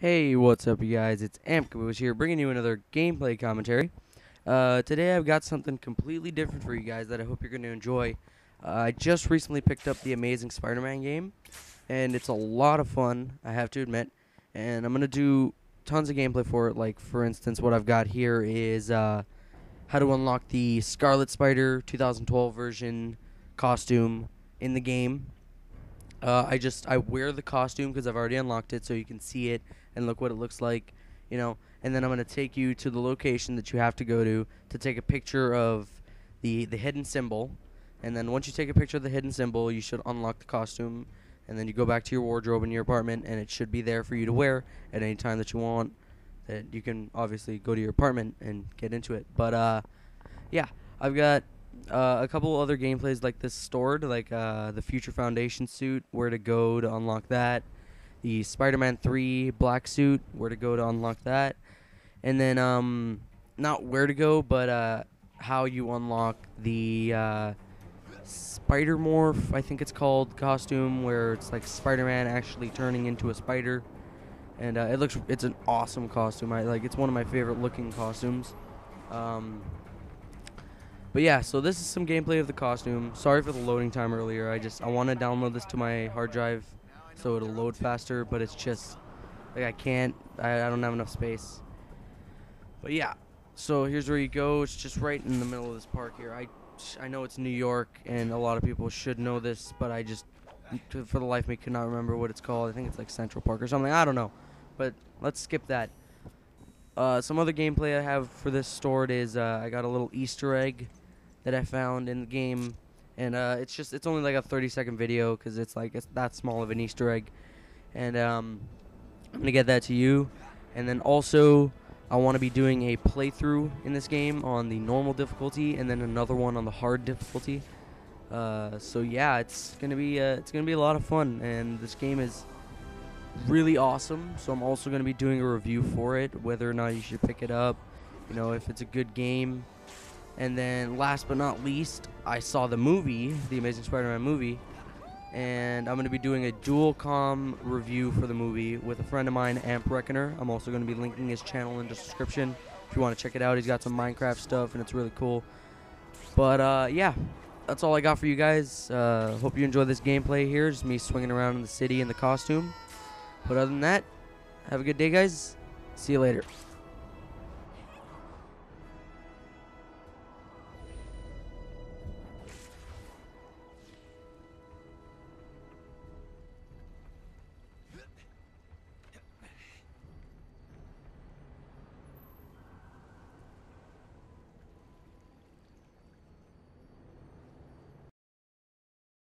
Hey, what's up, you guys? It's Amp here, bringing you another gameplay commentary. Uh, today I've got something completely different for you guys that I hope you're going to enjoy. Uh, I just recently picked up the Amazing Spider-Man game, and it's a lot of fun, I have to admit. And I'm going to do tons of gameplay for it. Like, for instance, what I've got here is uh, how to unlock the Scarlet Spider 2012 version costume in the game. Uh, I just I wear the costume because I've already unlocked it, so you can see it and look what it looks like, you know. And then I'm gonna take you to the location that you have to go to to take a picture of the the hidden symbol. And then once you take a picture of the hidden symbol, you should unlock the costume. And then you go back to your wardrobe in your apartment, and it should be there for you to wear at any time that you want. That you can obviously go to your apartment and get into it. But uh, yeah, I've got uh, a couple other gameplays like this stored, like uh, the Future Foundation suit, where to go to unlock that, the Spider-Man 3 black suit, where to go to unlock that, and then um, not where to go, but uh, how you unlock the uh, Spider Morph, I think it's called, costume, where it's like Spider-Man actually turning into a spider, and uh, it looks it's an awesome costume. I like it's one of my favorite looking costumes. Um, but yeah, so this is some gameplay of the costume. Sorry for the loading time earlier. I just I want to download this to my hard drive so it'll load faster, but it's just like I can't. I, I don't have enough space. But yeah, so here's where you go. It's just right in the middle of this park here. I I know it's New York, and a lot of people should know this, but I just for the life of me could not remember what it's called. I think it's like Central Park or something. I don't know, but let's skip that. Uh, some other gameplay I have for this stored is uh, I got a little Easter egg that I found in the game, and uh, it's just it's only like a 30 second video because it's like it's that small of an Easter egg, and um, I'm gonna get that to you, and then also I want to be doing a playthrough in this game on the normal difficulty, and then another one on the hard difficulty. Uh, so yeah, it's gonna be uh, it's gonna be a lot of fun, and this game is really awesome. So I'm also gonna be doing a review for it, whether or not you should pick it up, you know, if it's a good game. And then last but not least, I saw the movie, the Amazing Spider-Man movie, and I'm gonna be doing a dual com review for the movie with a friend of mine, Amp Reckoner. I'm also gonna be linking his channel in the description if you want to check it out. He's got some Minecraft stuff, and it's really cool. But uh, yeah, that's all I got for you guys. Uh, hope you enjoy this gameplay here. Just me swinging around in the city in the costume. But other than that, have a good day, guys. See you later.